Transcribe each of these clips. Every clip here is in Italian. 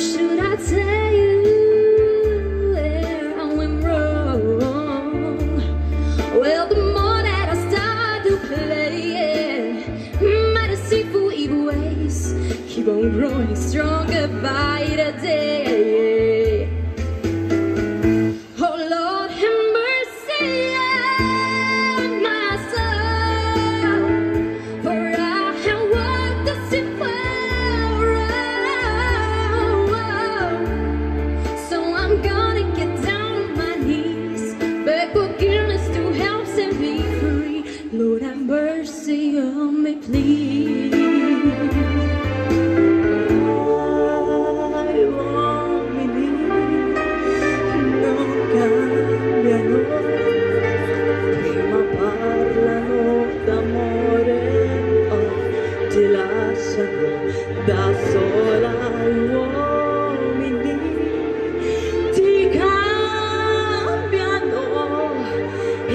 should I tell you where I went wrong? Well, the more that I start to play it, my deceitful evil ways keep on growing stronger by the day.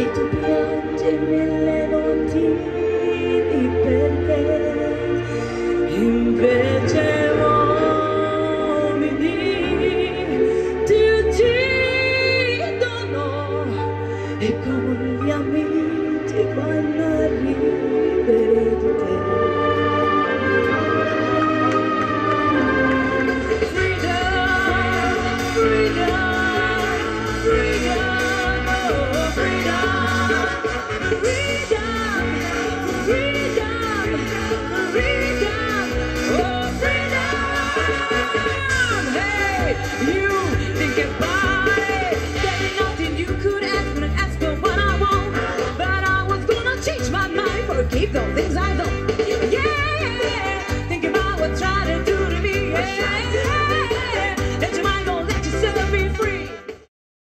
e tu piangi mille motivi perché invece uomini ti uccidono e come gli amici quando